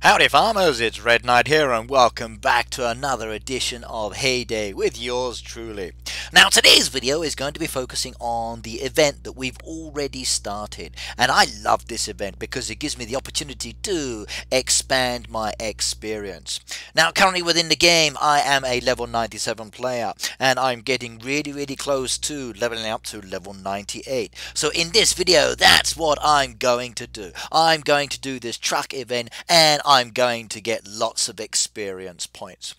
Howdy farmers, it's Red Knight here and welcome back to another edition of Hay Day with yours truly. Now today's video is going to be focusing on the event that we've already started and I love this event because it gives me the opportunity to expand my experience. Now currently within the game I am a level 97 player and I'm getting really really close to leveling up to level 98. So in this video that's what I'm going to do. I'm going to do this truck event and I'm going to get lots of experience points.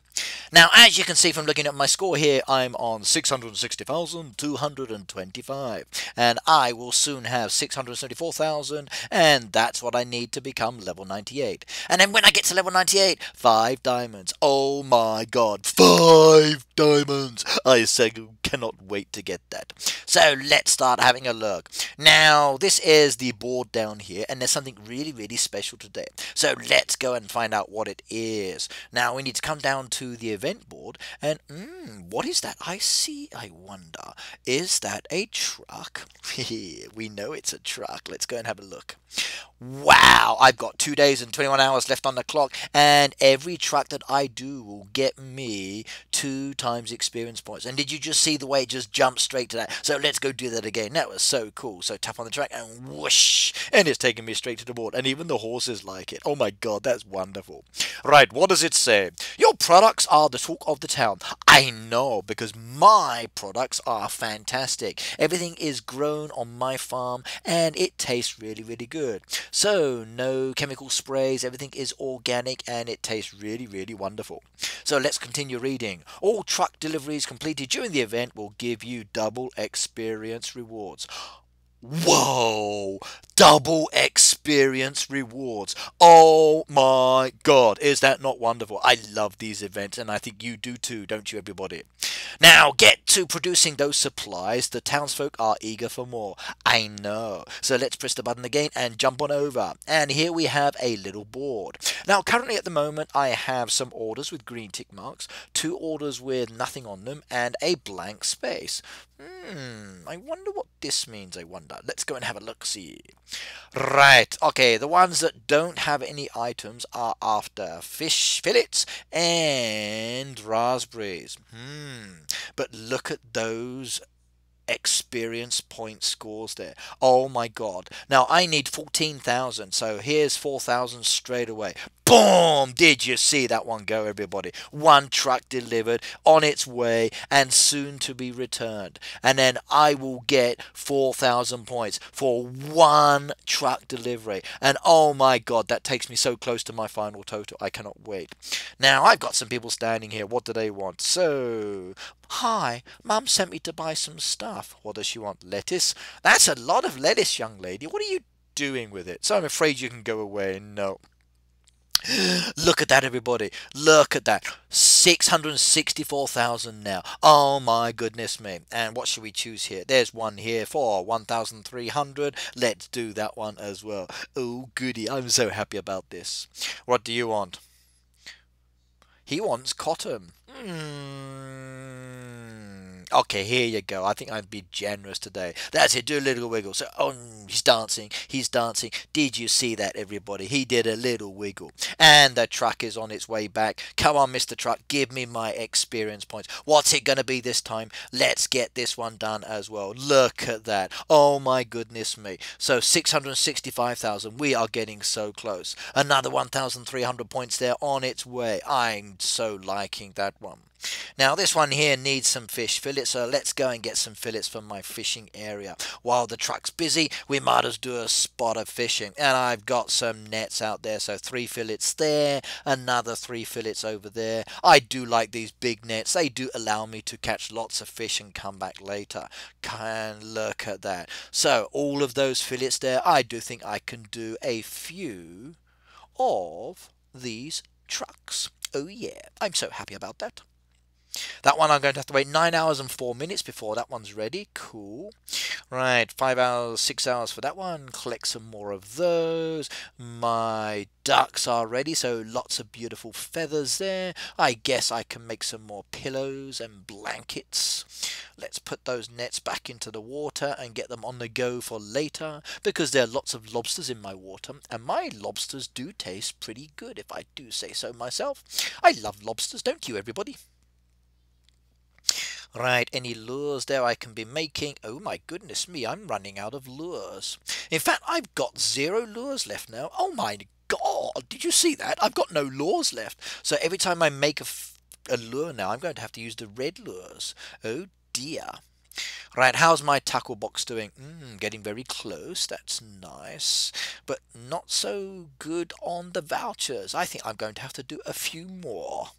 Now, as you can see from looking at my score here, I'm on 660,225, and I will soon have 674,000, and that's what I need to become level 98. And then when I get to level 98, 5 diamonds. Oh my god, 5 diamonds! I say, cannot wait to get that. So let's start having a look. Now, this is the board down here, and there's something really, really special today. So let's go and find out what it is. Now, we need to come down to the event board, and mm, what is that? I see, I wonder, is that a truck? we know it's a truck. Let's go and have a look. Wow, I've got two days and 21 hours left on the clock, and every truck that I do will get me two times experience points. And did you just see the way it just jumped straight to that? So let's go do that again. That was so cool. So tap on the track and whoosh, and it's taking me straight to the board. And even the horses like it. Oh my god, that's wonderful. Right, what does it say? Your products are the talk of the town. I know because my products are fantastic. Everything is grown on my farm, and it tastes really, really good. So, no chemical sprays, everything is organic and it tastes really, really wonderful. So, let's continue reading. All truck deliveries completed during the event will give you double experience rewards. Whoa! Double experience rewards. Oh my god, is that not wonderful? I love these events and I think you do too, don't you, everybody? Now, get to producing those supplies. The townsfolk are eager for more. I know. So let's press the button again and jump on over. And here we have a little board. Now, currently at the moment, I have some orders with green tick marks, two orders with nothing on them, and a blank space. Hmm, I wonder what this means, I wonder. Let's go and have a look-see. Right, okay, the ones that don't have any items are after fish fillets and raspberries. Hmm, but look at those experience point scores there. Oh my god. Now I need 14,000, so here's 4,000 straight away. Boom! Did you see that one go, everybody? One truck delivered on its way and soon to be returned. And then I will get 4,000 points for one truck delivery. And oh my god, that takes me so close to my final total. I cannot wait. Now, I've got some people standing here. What do they want? So, hi, Mum sent me to buy some stuff. What does she want? Lettuce? That's a lot of lettuce, young lady. What are you doing with it? So I'm afraid you can go away. No. Look at that, everybody. Look at that. 664,000 now. Oh my goodness me. And what should we choose here? There's one here for 1,300. Let's do that one as well. Oh, goody. I'm so happy about this. What do you want? He wants cotton. Hmm. Okay, here you go. I think I'd be generous today. That's it. Do a little wiggle. So, oh, he's dancing. He's dancing. Did you see that, everybody? He did a little wiggle. And the truck is on its way back. Come on, Mr. Truck. Give me my experience points. What's it going to be this time? Let's get this one done as well. Look at that. Oh, my goodness me. So, 665,000. We are getting so close. Another 1,300 points there on its way. I'm so liking that one. Now this one here needs some fish fillets, so let's go and get some fillets from my fishing area. While the truck's busy, we might as do a spot of fishing. And I've got some nets out there, so three fillets there, another three fillets over there. I do like these big nets. They do allow me to catch lots of fish and come back later. Can look at that. So all of those fillets there, I do think I can do a few of these trucks. Oh yeah, I'm so happy about that. That one I'm going to have to wait 9 hours and 4 minutes before that one's ready. Cool. Right, 5 hours, 6 hours for that one. Collect some more of those. My ducks are ready, so lots of beautiful feathers there. I guess I can make some more pillows and blankets. Let's put those nets back into the water and get them on the go for later because there are lots of lobsters in my water and my lobsters do taste pretty good if I do say so myself. I love lobsters, don't you everybody? Right, any lures there I can be making? Oh my goodness me, I'm running out of lures. In fact, I've got zero lures left now. Oh my god, did you see that? I've got no lures left. So every time I make a, a lure now, I'm going to have to use the red lures. Oh dear. Right, how's my tackle box doing? Mm, getting very close. That's nice. But not so good on the vouchers. I think I'm going to have to do a few more.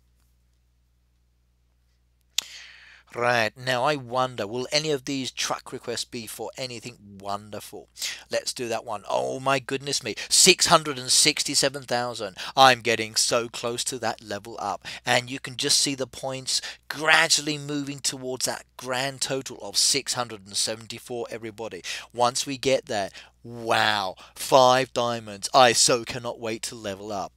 Right, now I wonder, will any of these track requests be for anything wonderful? Let's do that one. Oh my goodness me, 667,000. I'm getting so close to that level up. And you can just see the points gradually moving towards that grand total of 674, everybody. Once we get there, wow, five diamonds. I so cannot wait to level up.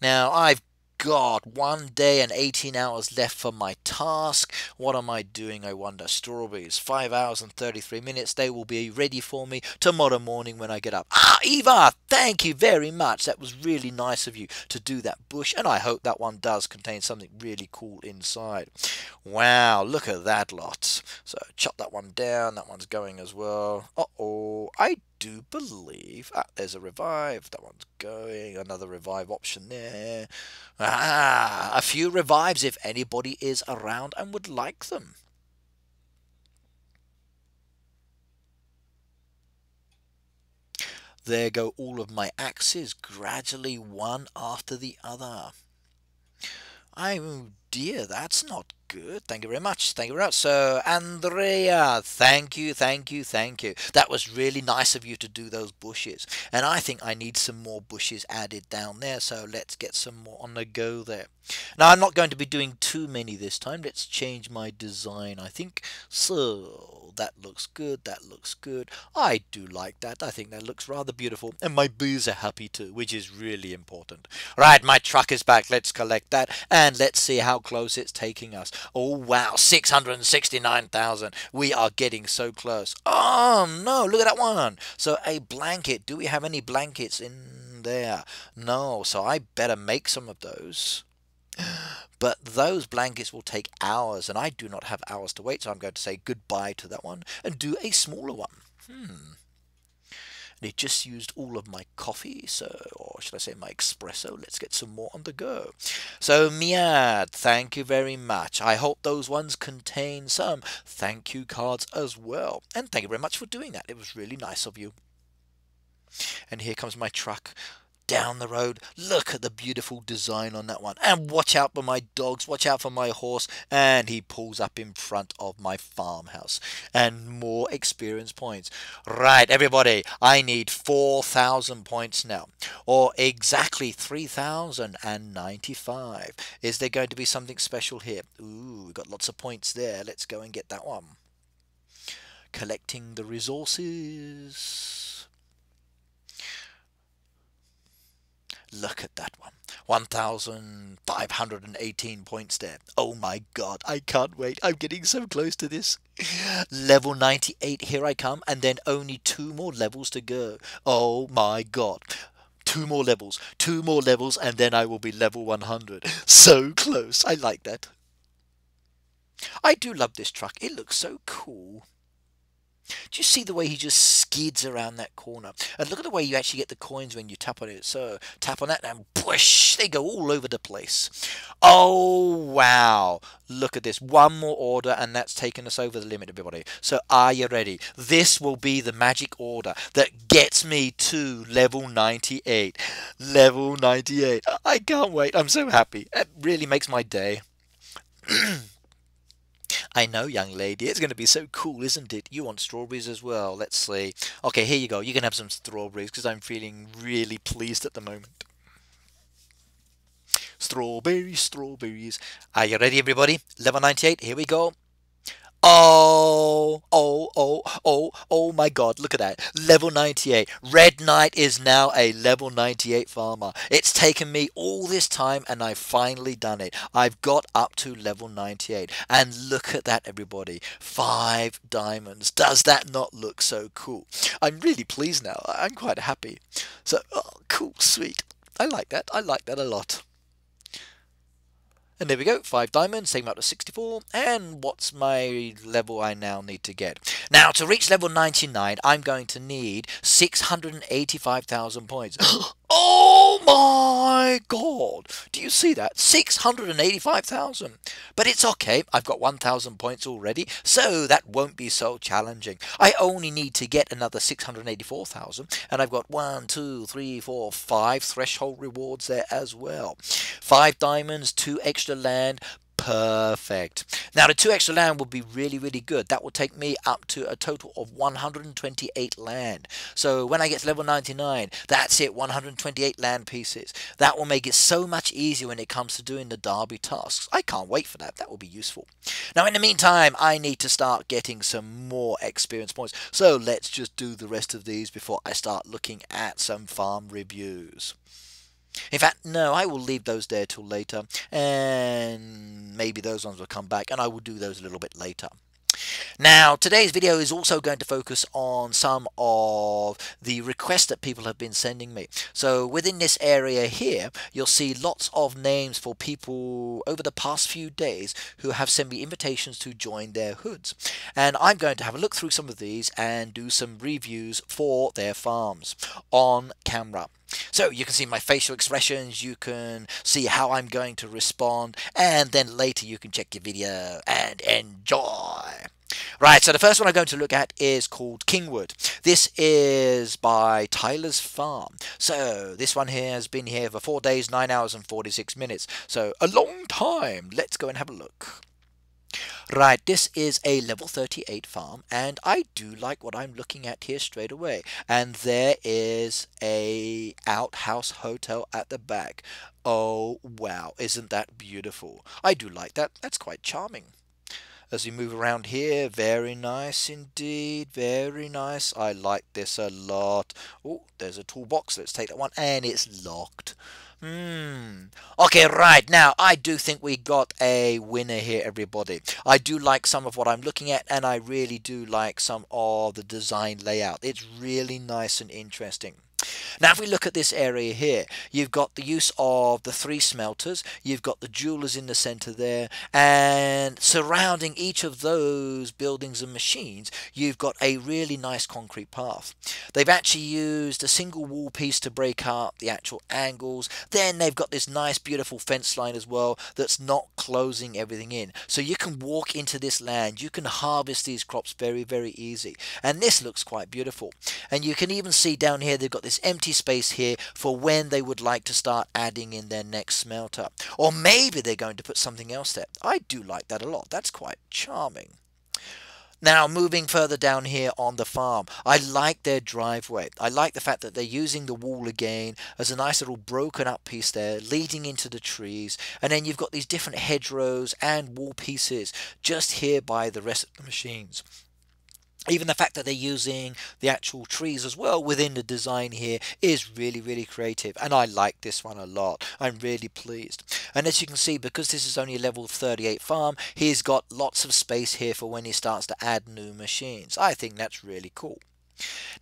Now, I've God, one day and 18 hours left for my task. What am I doing, I wonder? Strawberries, 5 hours and 33 minutes. They will be ready for me tomorrow morning when I get up. Ah, Eva, thank you very much. That was really nice of you to do that bush, and I hope that one does contain something really cool inside. Wow, look at that lot. So chop that one down. That one's going as well. Uh-oh, I do believe ah, there's a revive. That one's going. Another revive option there. Ah, a few revives if anybody is around and would like them. There go all of my axes, gradually one after the other. Oh dear, that's not good. Thank you very much. Thank you very much. So, Andrea, thank you, thank you, thank you. That was really nice of you to do those bushes. And I think I need some more bushes added down there. So let's get some more on the go there. Now, I'm not going to be doing too many this time. Let's change my design, I think. So, that looks good, that looks good. I do like that. I think that looks rather beautiful. And my bees are happy too, which is really important. Right, my truck is back. Let's collect that. And let's see how close it's taking us. Oh, wow, 669,000. We are getting so close. Oh, no, look at that one. So a blanket. Do we have any blankets in there? No, so I better make some of those. But those blankets will take hours, and I do not have hours to wait, so I'm going to say goodbye to that one and do a smaller one. Hmm. And it just used all of my coffee, so, or should I say my espresso? Let's get some more on the go. So, Miad, thank you very much. I hope those ones contain some thank you cards as well. And thank you very much for doing that. It was really nice of you. And here comes my truck down the road. Look at the beautiful design on that one. And watch out for my dogs. Watch out for my horse. And he pulls up in front of my farmhouse. And more experience points. Right, everybody. I need 4,000 points now. Or exactly 3,095. Is there going to be something special here? Ooh, we've got lots of points there. Let's go and get that one. Collecting the resources. Look at that one. 1,518 points there. Oh my god, I can't wait. I'm getting so close to this. Level 98, here I come, and then only two more levels to go. Oh my god. Two more levels, two more levels, and then I will be level 100. So close. I like that. I do love this truck. It looks so cool. Do you see the way he just skids around that corner? And look at the way you actually get the coins when you tap on it. So tap on that and push, they go all over the place. Oh, wow. Look at this. One more order and that's taken us over the limit, everybody. So are you ready? This will be the magic order that gets me to level 98. Level 98. I can't wait. I'm so happy. It really makes my day. I know, young lady. It's going to be so cool, isn't it? You want strawberries as well. Let's see. Okay, here you go. You can have some strawberries because I'm feeling really pleased at the moment. strawberries, strawberries. Are you ready, everybody? Level 98, here we go. Oh, oh, oh, oh, oh my god, look at that. Level 98. Red Knight is now a level 98 farmer. It's taken me all this time and I've finally done it. I've got up to level 98. And look at that, everybody. Five diamonds. Does that not look so cool? I'm really pleased now. I'm quite happy. So, oh, cool, sweet. I like that. I like that a lot. And there we go, 5 diamonds, same up to 64. And what's my level I now need to get? Now, to reach level 99, I'm going to need 685,000 points. oh my god! Do you see that? 685,000. But it's okay, I've got 1,000 points already, so that won't be so challenging. I only need to get another 684,000, and I've got 1, 2, 3, 4, 5 threshold rewards there as well. 5 diamonds, 2 extra extra land perfect. Now the two extra land will be really really good. That will take me up to a total of 128 land. So when I get to level 99 that's it 128 land pieces. That will make it so much easier when it comes to doing the derby tasks. I can't wait for that. That will be useful. Now in the meantime I need to start getting some more experience points. So let's just do the rest of these before I start looking at some farm reviews in fact, no, I will leave those there till later, and maybe those ones will come back, and I will do those a little bit later. Now, today's video is also going to focus on some of the requests that people have been sending me. So within this area here, you'll see lots of names for people over the past few days who have sent me invitations to join their hoods. And I'm going to have a look through some of these and do some reviews for their farms on camera. So you can see my facial expressions, you can see how I'm going to respond, and then later you can check your video and enjoy. Right, so the first one I'm going to look at is called Kingwood. This is by Tyler's Farm. So this one here has been here for 4 days, 9 hours and 46 minutes. So a long time. Let's go and have a look. Right, this is a level 38 farm and I do like what I'm looking at here straight away. And there is a outhouse hotel at the back. Oh wow, isn't that beautiful? I do like that. That's quite charming as we move around here. Very nice indeed. Very nice. I like this a lot. Oh, there's a toolbox. Let's take that one. And it's locked. Hmm. Okay, right. Now, I do think we got a winner here, everybody. I do like some of what I'm looking at, and I really do like some of the design layout. It's really nice and interesting. Now if we look at this area here, you've got the use of the three smelters, you've got the jewelers in the center there, and surrounding each of those buildings and machines, you've got a really nice concrete path. They've actually used a single wall piece to break up the actual angles. Then they've got this nice beautiful fence line as well that's not closing everything in. So you can walk into this land, you can harvest these crops very, very easy. And this looks quite beautiful. And you can even see down here they've got this empty space here for when they would like to start adding in their next smelter. Or maybe they're going to put something else there. I do like that a lot. That's quite charming. Now, moving further down here on the farm, I like their driveway. I like the fact that they're using the wall again as a nice little broken up piece there, leading into the trees. And then you've got these different hedgerows and wall pieces just here by the rest of the machines even the fact that they're using the actual trees as well within the design here is really really creative and I like this one a lot. I'm really pleased. And as you can see because this is only a level 38 farm he's got lots of space here for when he starts to add new machines. I think that's really cool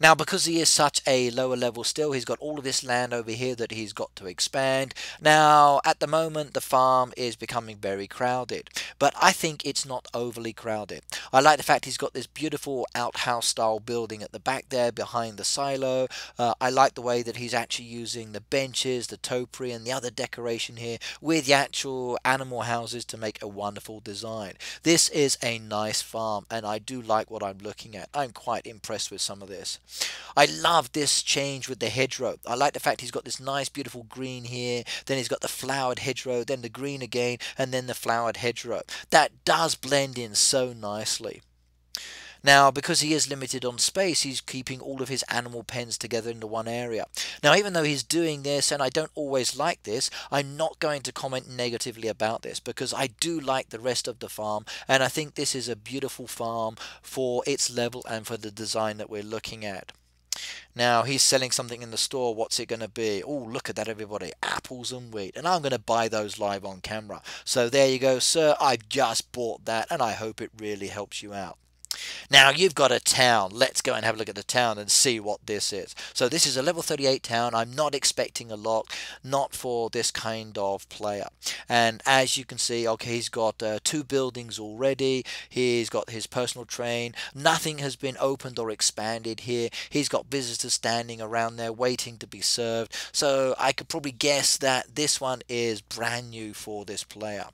now, because he is such a lower level still, he's got all of this land over here that he's got to expand. Now, at the moment, the farm is becoming very crowded, but I think it's not overly crowded. I like the fact he's got this beautiful outhouse style building at the back there behind the silo. Uh, I like the way that he's actually using the benches, the topiary, and the other decoration here with the actual animal houses to make a wonderful design. This is a nice farm, and I do like what I'm looking at. I'm quite impressed with some of this. I love this change with the hedgerow. I like the fact he's got this nice beautiful green here, then he's got the flowered hedgerow, then the green again, and then the flowered hedgerow. That does blend in so nicely. Now, because he is limited on space, he's keeping all of his animal pens together into one area. Now, even though he's doing this, and I don't always like this, I'm not going to comment negatively about this because I do like the rest of the farm, and I think this is a beautiful farm for its level and for the design that we're looking at. Now he's selling something in the store. What's it going to be? Oh, look at that, everybody. Apples and wheat. And I'm going to buy those live on camera. So there you go, sir. I've just bought that and I hope it really helps you out. Now you've got a town. Let's go and have a look at the town and see what this is. So this is a level 38 town. I'm not expecting a lot, not for this kind of player. And as you can see, okay, he's got uh, two buildings already. He's got his personal train. Nothing has been opened or expanded here. He's got visitors standing around there waiting to be served. So I could probably guess that this one is brand new for this player.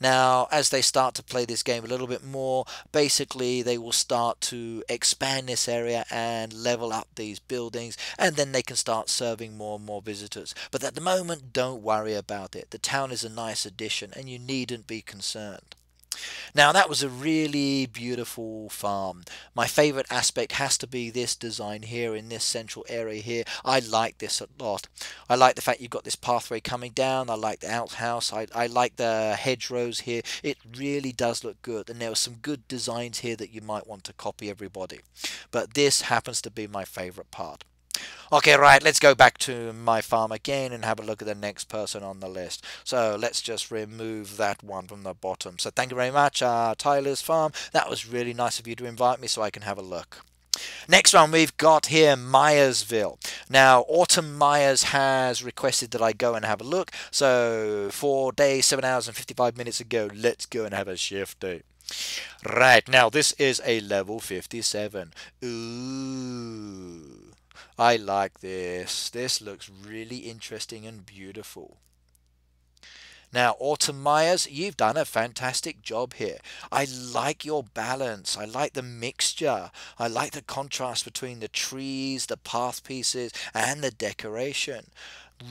Now, as they start to play this game a little bit more, basically they will start to expand this area and level up these buildings, and then they can start serving more and more visitors. But at the moment, don't worry about it. The town is a nice addition, and you needn't be concerned. Now that was a really beautiful farm. My favorite aspect has to be this design here in this central area here. I like this a lot. I like the fact you've got this pathway coming down. I like the outhouse. I, I like the hedgerows here. It really does look good and there are some good designs here that you might want to copy everybody. But this happens to be my favorite part. Okay, right, let's go back to my farm again and have a look at the next person on the list. So let's just remove that one from the bottom. So thank you very much, uh, Tyler's Farm. That was really nice of you to invite me so I can have a look. Next one we've got here Myersville. Now Autumn Myers has requested that I go and have a look. So four days, seven hours and 55 minutes ago, let's go and have a shift day. Right, now this is a level 57. Ooh. I like this. This looks really interesting and beautiful. Now, Autumn Myers, you've done a fantastic job here. I like your balance. I like the mixture. I like the contrast between the trees, the path pieces, and the decoration.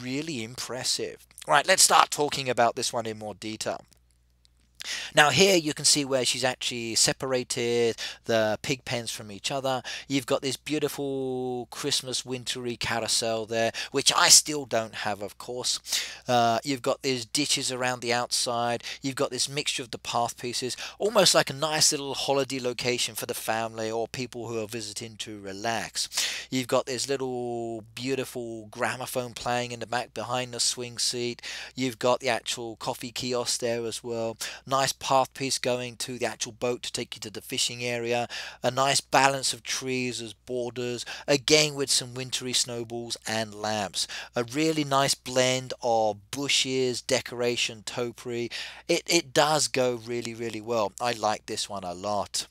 Really impressive. Right, let's start talking about this one in more detail. Now here you can see where she's actually separated the pig pens from each other. You've got this beautiful Christmas wintry carousel there, which I still don't have of course. Uh, you've got these ditches around the outside. You've got this mixture of the path pieces, almost like a nice little holiday location for the family or people who are visiting to relax. You've got this little beautiful gramophone playing in the back behind the swing seat. You've got the actual coffee kiosk there as well nice path piece going to the actual boat to take you to the fishing area, a nice balance of trees as borders, again with some wintry snowballs and lamps. A really nice blend of bushes, decoration, topiary. It, it does go really, really well. I like this one a lot.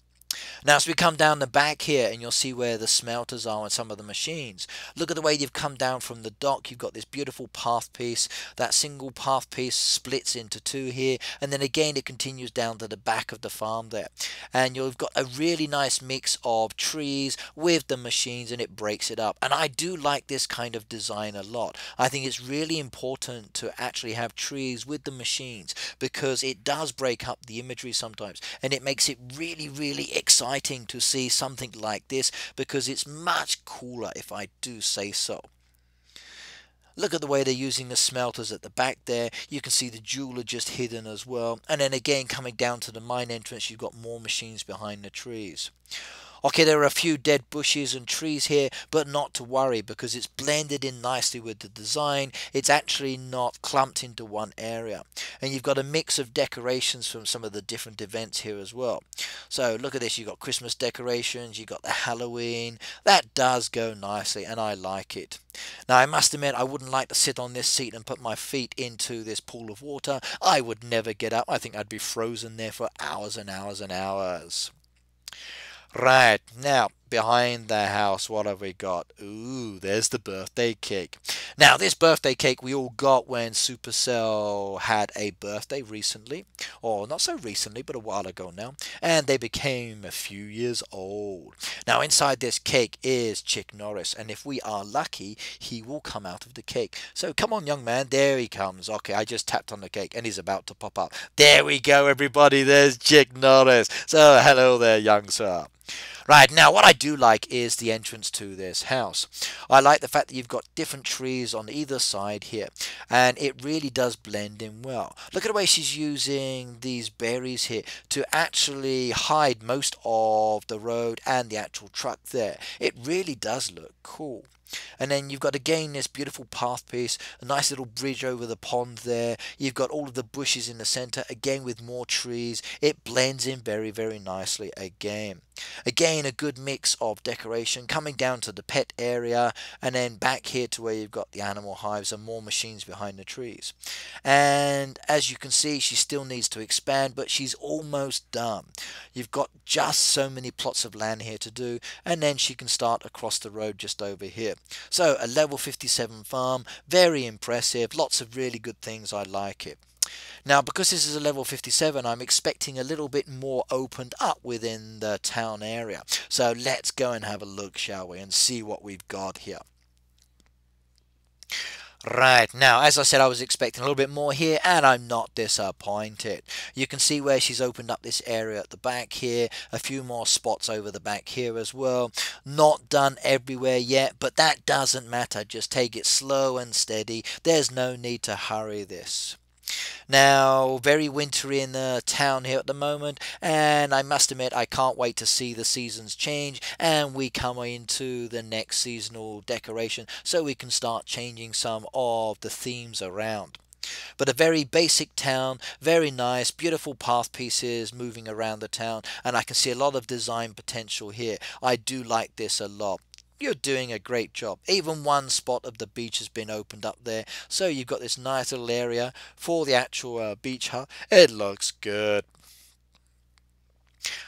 Now as we come down the back here and you'll see where the smelters are and some of the machines. Look at the way you've come down from the dock. You've got this beautiful path piece. That single path piece splits into two here and then again it continues down to the back of the farm there. And you've got a really nice mix of trees with the machines and it breaks it up. And I do like this kind of design a lot. I think it's really important to actually have trees with the machines because it does break up the imagery sometimes and it makes it really really exciting to see something like this because it's much cooler if I do say so. Look at the way they're using the smelters at the back there. You can see the jeweler just hidden as well. And then again, coming down to the mine entrance, you've got more machines behind the trees. Okay, there are a few dead bushes and trees here, but not to worry because it's blended in nicely with the design. It's actually not clumped into one area. And you've got a mix of decorations from some of the different events here as well. So look at this, you've got Christmas decorations, you've got the Halloween. That does go nicely and I like it. Now I must admit I wouldn't like to sit on this seat and put my feet into this pool of water. I would never get up. I think I'd be frozen there for hours and hours and hours. Right, now behind the house, what have we got? Ooh, there's the birthday cake. Now, this birthday cake we all got when Supercell had a birthday recently, or not so recently, but a while ago now, and they became a few years old. Now, inside this cake is Chick Norris, and if we are lucky, he will come out of the cake. So, come on, young man, there he comes. Okay, I just tapped on the cake, and he's about to pop up. There we go, everybody, there's Chick Norris. So, hello there, young sir. Right, now what I do like is the entrance to this house. I like the fact that you've got different trees on either side here, and it really does blend in well. Look at the way she's using these berries here to actually hide most of the road and the actual truck there. It really does look cool. And then you've got again this beautiful path piece, a nice little bridge over the pond there. You've got all of the bushes in the center, again with more trees. It blends in very, very nicely again. Again, a good mix of decoration coming down to the pet area and then back here to where you've got the animal hives and more machines behind the trees. And as you can see, she still needs to expand, but she's almost done. You've got just so many plots of land here to do, and then she can start across the road just over here. So a level 57 farm, very impressive, lots of really good things, I like it. Now, because this is a level 57, I'm expecting a little bit more opened up within the town area. So let's go and have a look, shall we, and see what we've got here. Right, now, as I said, I was expecting a little bit more here, and I'm not disappointed. You can see where she's opened up this area at the back here, a few more spots over the back here as well. Not done everywhere yet, but that doesn't matter. Just take it slow and steady. There's no need to hurry this. Now, very wintry in the town here at the moment, and I must admit, I can't wait to see the seasons change and we come into the next seasonal decoration so we can start changing some of the themes around. But a very basic town, very nice, beautiful path pieces moving around the town, and I can see a lot of design potential here. I do like this a lot you're doing a great job. Even one spot of the beach has been opened up there. So you've got this nice little area for the actual uh, beach hut. It looks good.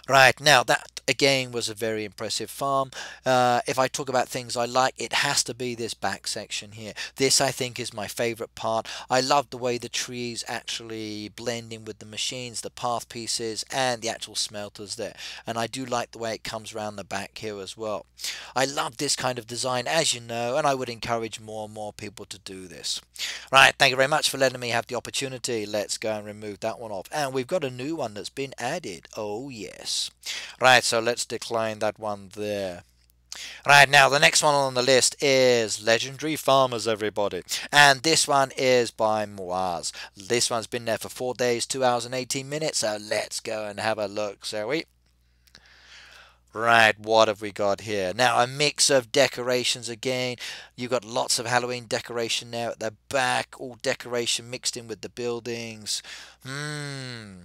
Right, now that again was a very impressive farm. Uh, if I talk about things I like, it has to be this back section here. This I think is my favorite part. I love the way the trees actually blend in with the machines, the path pieces and the actual smelters there. And I do like the way it comes around the back here as well. I love this kind of design as you know and I would encourage more and more people to do this. Right, thank you very much for letting me have the opportunity. Let's go and remove that one off. And we've got a new one that's been added. Oh yes. Right, so let's decline that one there. Right, now the next one on the list is Legendary Farmers, everybody. And this one is by Moaz. This one's been there for 4 days, 2 hours and 18 minutes, so let's go and have a look, shall we? Right, what have we got here? Now, a mix of decorations again. You've got lots of Halloween decoration there at the back, all decoration mixed in with the buildings. Hmm.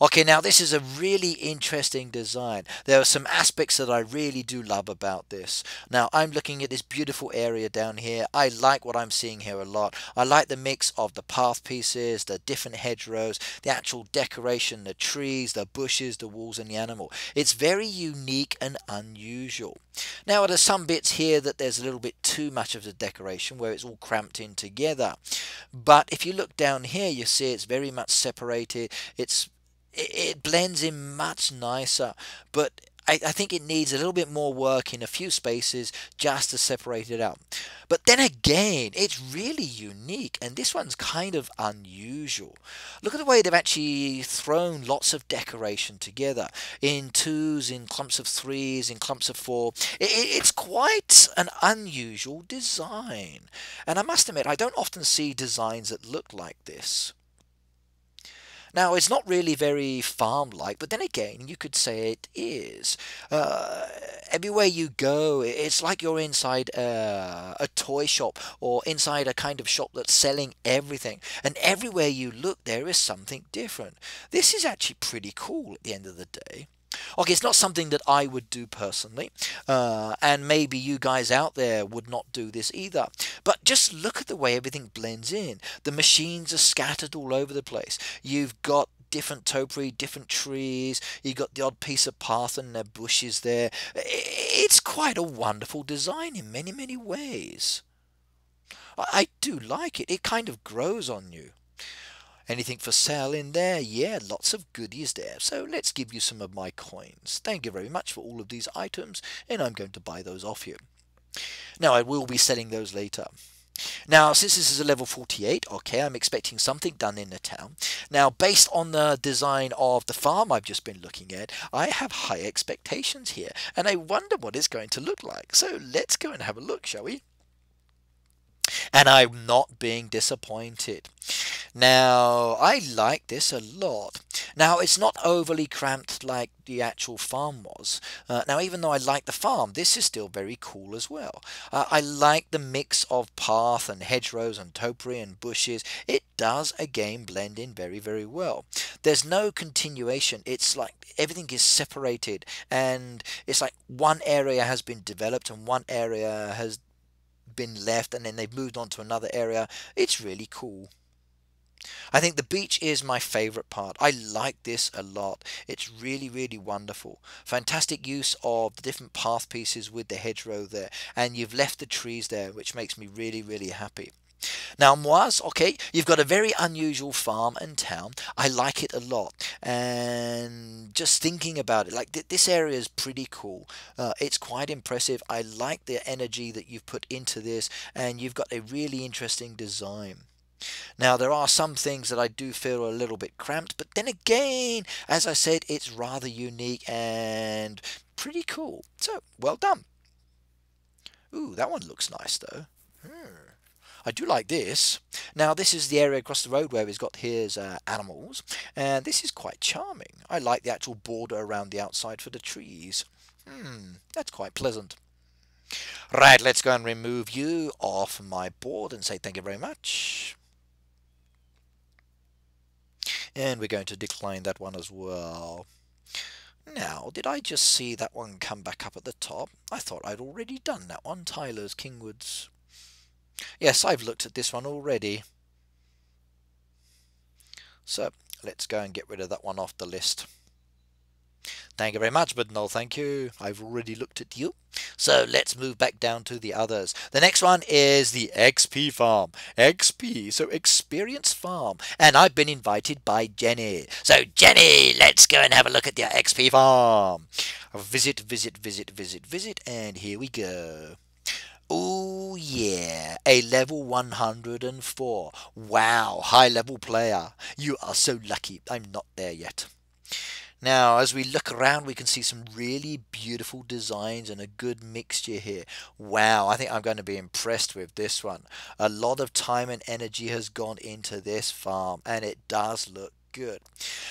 Okay, now this is a really interesting design. There are some aspects that I really do love about this. Now, I'm looking at this beautiful area down here. I like what I'm seeing here a lot. I like the mix of the path pieces, the different hedgerows, the actual decoration, the trees, the bushes, the walls, and the animal. It's very unique and unusual. Now, there's some bits here that there's a little bit too much of the decoration where it's all cramped in together. But if you look down here, you see it's very much separated. It's it, it blends in much nicer, but I, I, think it needs a little bit more work in a few spaces just to separate it out. But then again, it's really unique, and this one's kind of unusual. Look at the way they've actually thrown lots of decoration together in twos, in clumps of threes, in clumps of four. It, it's quite an unusual design, and I must admit, I don't often see designs that look like this. Now, it's not really very farm-like, but then again, you could say it is. Uh, everywhere you go, it's like you're inside a, a toy shop or inside a kind of shop that's selling everything. And everywhere you look, there is something different. This is actually pretty cool at the end of the day. Okay, it's not something that I would do personally, uh, and maybe you guys out there would not do this either. But just look at the way everything blends in. The machines are scattered all over the place. You've got different topiary, different trees. You've got the odd piece of path and the bushes there. It's quite a wonderful design in many, many ways. I do like it. It kind of grows on you. Anything for sale in there? Yeah, lots of goodies there. So let's give you some of my coins. Thank you very much for all of these items, and I'm going to buy those off you. Now, I will be selling those later. Now, since this is a level 48, okay, I'm expecting something done in the town. Now, based on the design of the farm I've just been looking at, I have high expectations here, and I wonder what it's going to look like. So let's go and have a look, shall we? And I'm not being disappointed. Now, I like this a lot. Now, it's not overly cramped like the actual farm was. Uh, now, even though I like the farm, this is still very cool as well. Uh, I like the mix of path and hedgerows and topiary and bushes. It does, again, blend in very, very well. There's no continuation. It's like everything is separated and it's like one area has been developed and one area has been left and then they've moved on to another area. It's really cool. I think the beach is my favorite part. I like this a lot. It's really, really wonderful. Fantastic use of the different path pieces with the hedgerow there. And you've left the trees there, which makes me really, really happy. Now, Moise, okay, you've got a very unusual farm and town. I like it a lot. And just thinking about it, like th this area is pretty cool. Uh, it's quite impressive. I like the energy that you've put into this, and you've got a really interesting design. Now, there are some things that I do feel a little bit cramped, but then again, as I said, it's rather unique and pretty cool. So, well done. Ooh, that one looks nice though. I do like this. Now, this is the area across the road where he's got his uh, animals, and this is quite charming. I like the actual border around the outside for the trees. Hmm, that's quite pleasant. Right, let's go and remove you off my board and say thank you very much. And we're going to decline that one as well. Now, did I just see that one come back up at the top? I thought I'd already done that one, Tyler's Kingwoods. Yes, I've looked at this one already. So, let's go and get rid of that one off the list. Thank you very much, but no thank you. I've already looked at you. So let's move back down to the others. The next one is the XP farm. XP, so experience farm. And I've been invited by Jenny. So Jenny, let's go and have a look at the XP farm. Visit, visit, visit, visit, visit, and here we go. Oh yeah, a level 104. Wow, high level player. You are so lucky. I'm not there yet. Now, as we look around, we can see some really beautiful designs and a good mixture here. Wow, I think I'm going to be impressed with this one. A lot of time and energy has gone into this farm, and it does look good.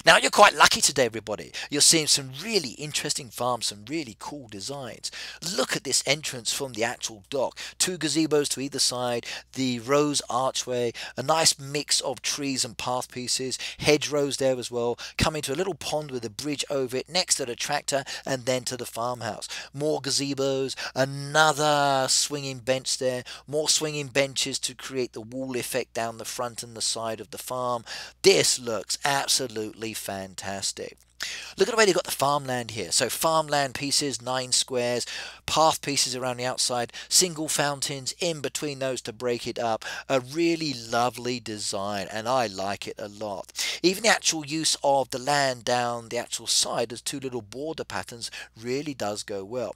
Now you're quite lucky today everybody. You're seeing some really interesting farms, some really cool designs. Look at this entrance from the actual dock. Two gazebos to either side, the rose archway, a nice mix of trees and path pieces, hedgerows there as well, coming to a little pond with a bridge over it next to the tractor and then to the farmhouse. More gazebos, another swinging bench there, more swinging benches to create the wall effect down the front and the side of the farm. This looks absolutely fantastic. Look at the way they've got the farmland here. So farmland pieces, nine squares, path pieces around the outside, single fountains in between those to break it up. A really lovely design and I like it a lot. Even the actual use of the land down the actual side as two little border patterns really does go well.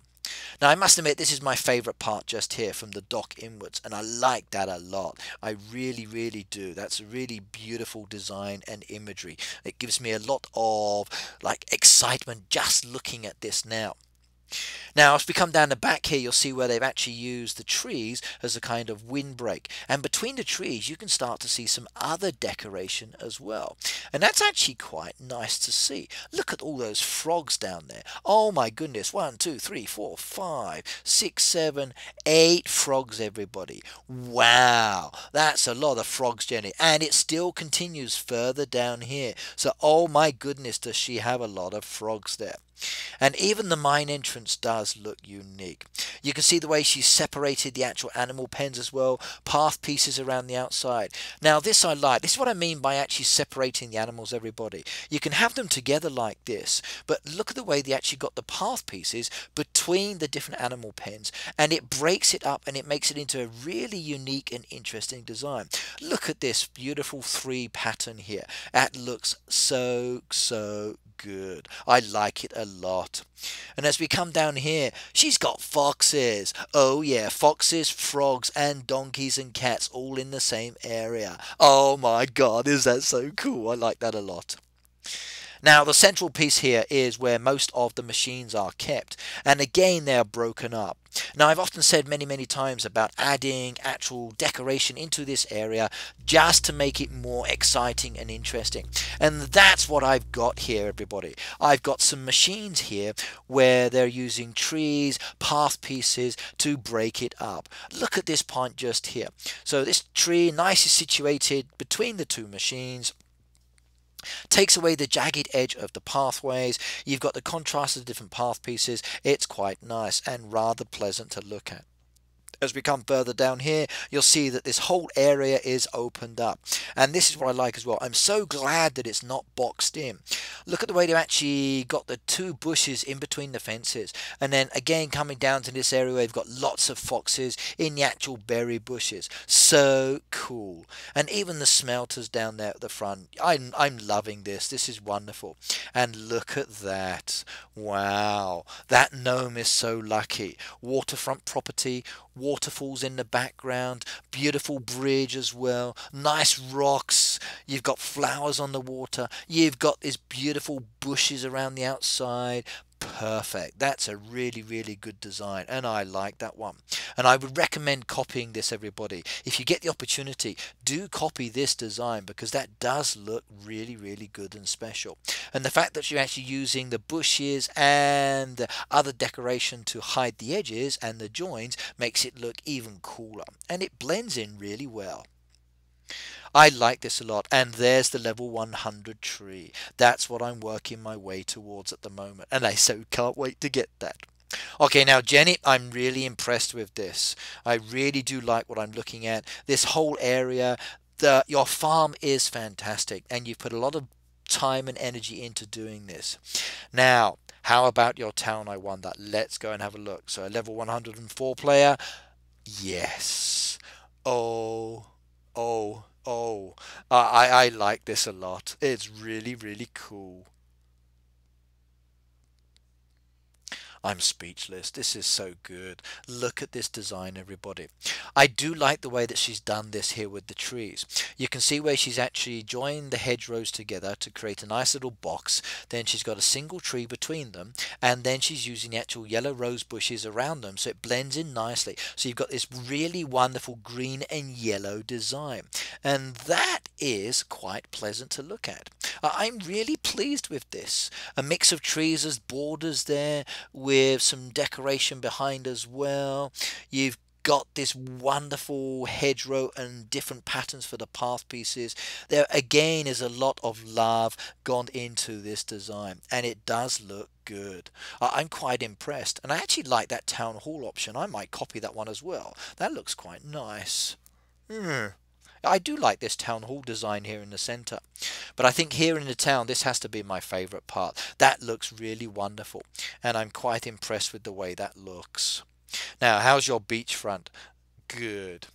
Now I must admit this is my favourite part just here from the dock inwards and I like that a lot. I really really do. That's a really beautiful design and imagery. It gives me a lot of like excitement just looking at this now. Now, as we come down the back here, you'll see where they've actually used the trees as a kind of windbreak. And between the trees, you can start to see some other decoration as well. And that's actually quite nice to see. Look at all those frogs down there. Oh my goodness. One, two, three, four, five, six, seven, eight frogs, everybody. Wow. That's a lot of frogs, Jenny. And it still continues further down here. So, oh my goodness, does she have a lot of frogs there. And even the mine entrance does look unique. You can see the way she separated the actual animal pens as well, path pieces around the outside. Now this I like. This is what I mean by actually separating the animals, everybody. You can have them together like this, but look at the way they actually got the path pieces between the different animal pens, and it breaks it up and it makes it into a really unique and interesting design. Look at this beautiful three pattern here. That looks so, so good. I like it a lot. And as we come down here, she's got foxes. Oh yeah, foxes, frogs, and donkeys and cats all in the same area. Oh my god, is that so cool? I like that a lot. Now the central piece here is where most of the machines are kept and again they are broken up. Now I've often said many many times about adding actual decoration into this area just to make it more exciting and interesting and that's what I've got here everybody. I've got some machines here where they're using trees, path pieces to break it up. Look at this point just here. So this tree nicely situated between the two machines takes away the jagged edge of the pathways. You've got the contrast of the different path pieces. It's quite nice and rather pleasant to look at as we come further down here you'll see that this whole area is opened up. And this is what I like as well. I'm so glad that it's not boxed in. Look at the way they've actually got the two bushes in between the fences. And then again coming down to this area we've got lots of foxes in the actual berry bushes. So cool. And even the smelters down there at the front. I'm, I'm loving this. This is wonderful. And look at that. Wow. That gnome is so lucky. Waterfront property waterfalls in the background, beautiful bridge as well, nice rocks, you've got flowers on the water, you've got these beautiful bushes around the outside, perfect. That's a really really good design and I like that one. And I would recommend copying this everybody. If you get the opportunity do copy this design because that does look really really good and special. And the fact that you're actually using the bushes and the other decoration to hide the edges and the joins makes it look even cooler and it blends in really well I like this a lot. And there's the level 100 tree. That's what I'm working my way towards at the moment. And I so can't wait to get that. Okay, now Jenny, I'm really impressed with this. I really do like what I'm looking at. This whole area, the your farm is fantastic and you've put a lot of time and energy into doing this. Now, how about your town I won that? Let's go and have a look. So a level 104 player. Yes. Oh, I, I like this a lot. It's really, really cool. I'm speechless. This is so good. Look at this design, everybody. I do like the way that she's done this here with the trees. You can see where she's actually joined the hedgerows together to create a nice little box. Then she's got a single tree between them. And then she's using the actual yellow rose bushes around them. So it blends in nicely. So you've got this really wonderful green and yellow design. And that is quite pleasant to look at. I'm really pleased with this. A mix of trees as borders there with some decoration behind as well. You've got this wonderful hedgerow and different patterns for the path pieces. There again is a lot of love gone into this design and it does look good. I'm quite impressed and I actually like that town hall option. I might copy that one as well. That looks quite nice. Hmm. I do like this town hall design here in the center. But I think here in the town, this has to be my favorite part. That looks really wonderful. And I'm quite impressed with the way that looks. Now, how's your beachfront? Good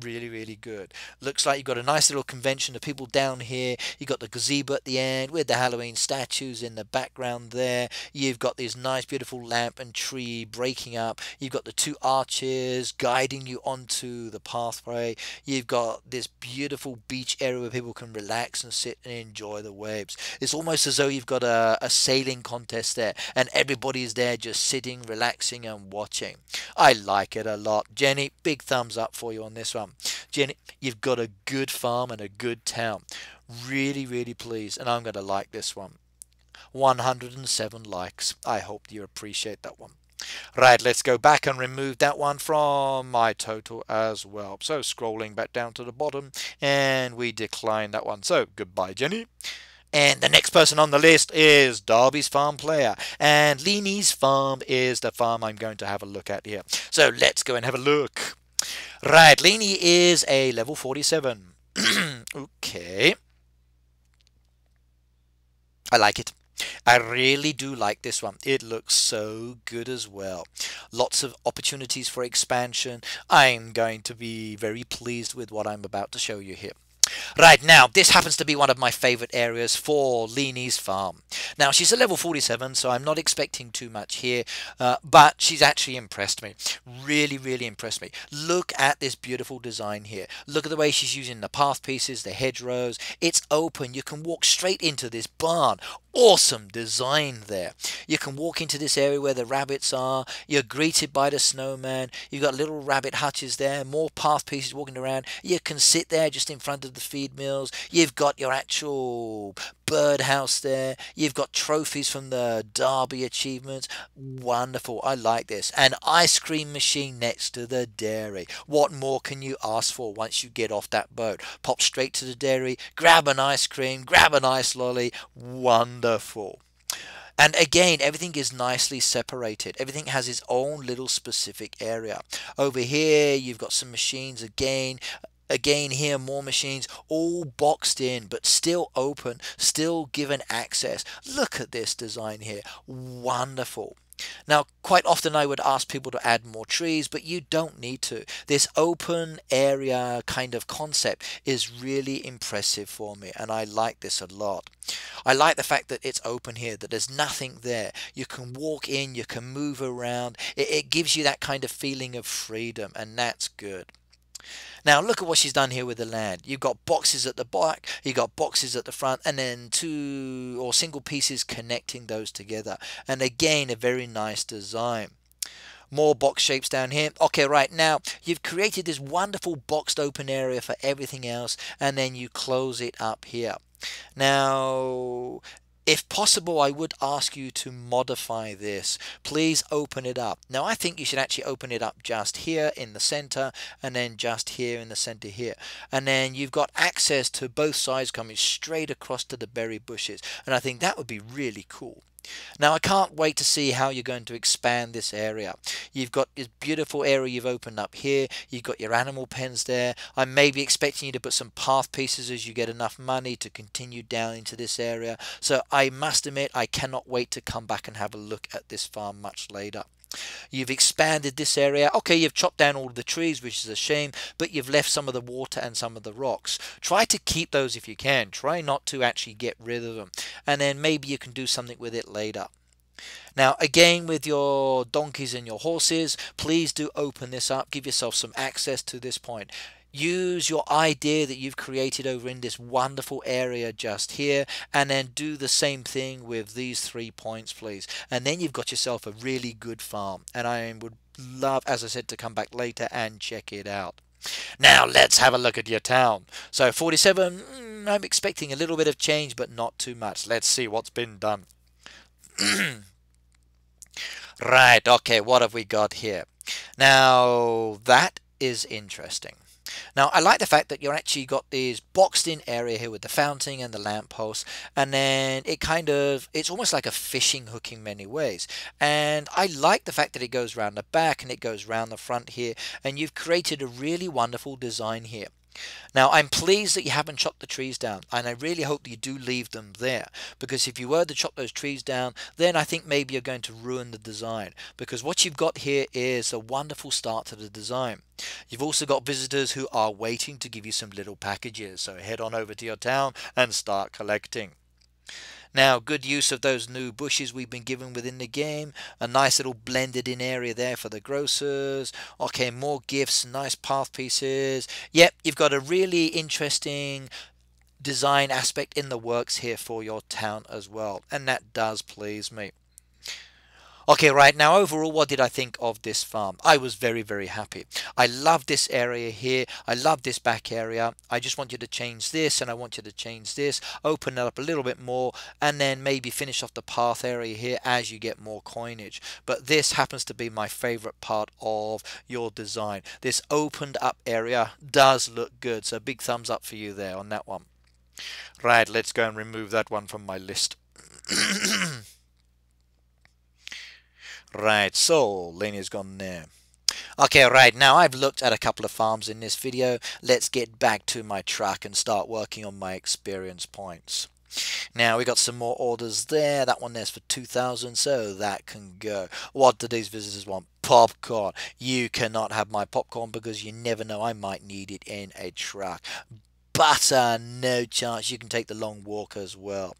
really really good. Looks like you've got a nice little convention of people down here. You've got the gazebo at the end with the Halloween statues in the background there. You've got this nice beautiful lamp and tree breaking up. You've got the two arches guiding you onto the pathway. You've got this beautiful beach area where people can relax and sit and enjoy the waves. It's almost as though you've got a, a sailing contest there and everybody is there just sitting relaxing and watching. I like it a lot. Jenny big thumbs up for you on this one Jenny, you've got a good farm and a good town. Really, really pleased. And I'm going to like this one. 107 likes. I hope you appreciate that one. Right, let's go back and remove that one from my total as well. So scrolling back down to the bottom and we decline that one. So goodbye, Jenny. And the next person on the list is Darby's Farm Player. And Leanie's Farm is the farm I'm going to have a look at here. So let's go and have a look. Right, Lainey is a level 47. okay. I like it. I really do like this one. It looks so good as well. Lots of opportunities for expansion. I'm going to be very pleased with what I'm about to show you here. Right now, this happens to be one of my favorite areas for Leanie's farm. Now, she's a level 47, so I'm not expecting too much here, uh, but she's actually impressed me. Really, really impressed me. Look at this beautiful design here. Look at the way she's using the path pieces, the hedgerows. It's open. You can walk straight into this barn awesome design there. You can walk into this area where the rabbits are. You're greeted by the snowman. You've got little rabbit hutches there, more path pieces walking around. You can sit there just in front of the feed mills. You've got your actual birdhouse there. You've got trophies from the Derby achievements. Wonderful. I like this. An ice cream machine next to the dairy. What more can you ask for once you get off that boat? Pop straight to the dairy, grab an ice cream, grab an ice lolly. Wonderful. And again, everything is nicely separated. Everything has its own little specific area. Over here, you've got some machines again. Again, here, more machines, all boxed in, but still open, still given access. Look at this design here. Wonderful. Now, quite often I would ask people to add more trees, but you don't need to. This open area kind of concept is really impressive for me, and I like this a lot. I like the fact that it's open here, that there's nothing there. You can walk in, you can move around. It, it gives you that kind of feeling of freedom, and that's good. Now look at what she's done here with the land. You've got boxes at the back, you've got boxes at the front, and then two or single pieces connecting those together. And again, a very nice design more box shapes down here okay right now you've created this wonderful boxed open area for everything else and then you close it up here now if possible, I would ask you to modify this. Please open it up. Now, I think you should actually open it up just here in the center and then just here in the center here. And then you've got access to both sides coming straight across to the berry bushes. And I think that would be really cool. Now I can't wait to see how you're going to expand this area. You've got this beautiful area you've opened up here. You've got your animal pens there. I may be expecting you to put some path pieces as you get enough money to continue down into this area. So I must admit I cannot wait to come back and have a look at this farm much later. You've expanded this area. Okay, you've chopped down all the trees, which is a shame, but you've left some of the water and some of the rocks. Try to keep those if you can. Try not to actually get rid of them. And then maybe you can do something with it later. Now, again, with your donkeys and your horses, please do open this up. Give yourself some access to this point use your idea that you've created over in this wonderful area just here and then do the same thing with these three points please and then you've got yourself a really good farm and I would love as I said to come back later and check it out now let's have a look at your town. So 47 mm, I'm expecting a little bit of change but not too much. Let's see what's been done. Right okay what have we got here? Now that is interesting now I like the fact that you're actually got this boxed in area here with the fountain and the lamppost and then it kind of it's almost like a fishing hook in many ways and I like the fact that it goes around the back and it goes around the front here and you've created a really wonderful design here. Now, I'm pleased that you haven't chopped the trees down, and I really hope that you do leave them there, because if you were to chop those trees down, then I think maybe you're going to ruin the design, because what you've got here is a wonderful start to the design. You've also got visitors who are waiting to give you some little packages, so head on over to your town and start collecting. Now, good use of those new bushes we've been given within the game. A nice little blended in area there for the grocers. Okay, more gifts, nice path pieces. Yep, you've got a really interesting design aspect in the works here for your town as well. And that does please me. Okay, right now overall, what did I think of this farm? I was very, very happy. I love this area here. I love this back area. I just want you to change this and I want you to change this, open it up a little bit more, and then maybe finish off the path area here as you get more coinage. But this happens to be my favorite part of your design. This opened up area does look good. So big thumbs up for you there on that one. Right, let's go and remove that one from my list. Right, so Leanie's gone there. Okay, right, now I've looked at a couple of farms in this video. Let's get back to my truck and start working on my experience points. Now we got some more orders there. That one there's for 2,000, so that can go. What do these visitors want? Popcorn. You cannot have my popcorn because you never know I might need it in a truck. butter, no chance. You can take the long walk as well.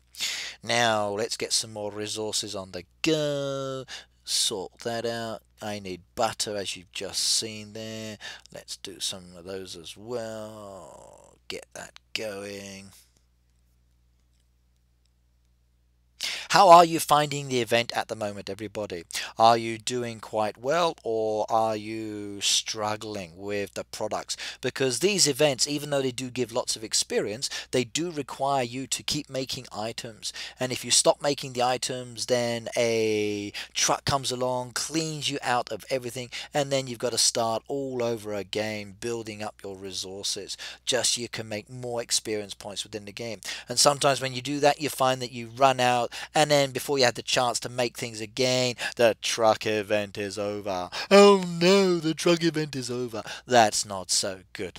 Now let's get some more resources on the go. Sort that out. I need butter as you've just seen there. Let's do some of those as well. Get that going. How are you finding the event at the moment, everybody? Are you doing quite well or are you struggling with the products? Because these events, even though they do give lots of experience, they do require you to keep making items. And if you stop making the items, then a truck comes along, cleans you out of everything, and then you've got to start all over again, building up your resources, just so you can make more experience points within the game. And sometimes when you do that, you find that you run out and then before you had the chance to make things again, the truck event is over. Oh no, the truck event is over. That's not so good.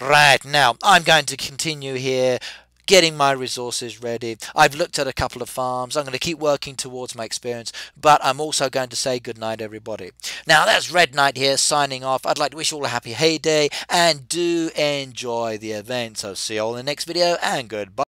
Right, now I'm going to continue here getting my resources ready. I've looked at a couple of farms. I'm going to keep working towards my experience, but I'm also going to say goodnight, everybody. Now, that's Red Knight here signing off. I'd like to wish you all a happy Hay Day and do enjoy the event. So, see you all in the next video and goodbye.